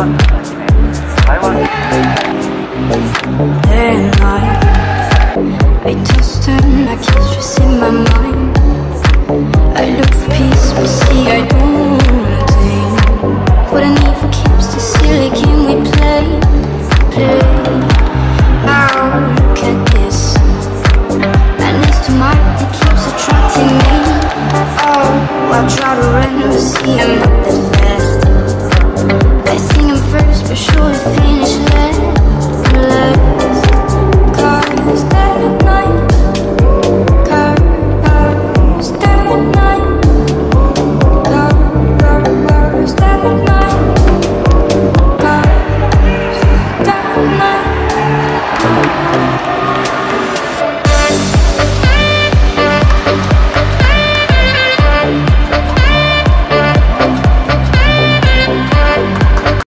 Day and night I toss turn, I stress in my mind. I look for peace, but see I don't wanna tame What I need for keeps the silly game we play Play. Now look at this. Madness to mind that keeps attracting me. Oh, I try to run, but see I'm not that fast Surely finish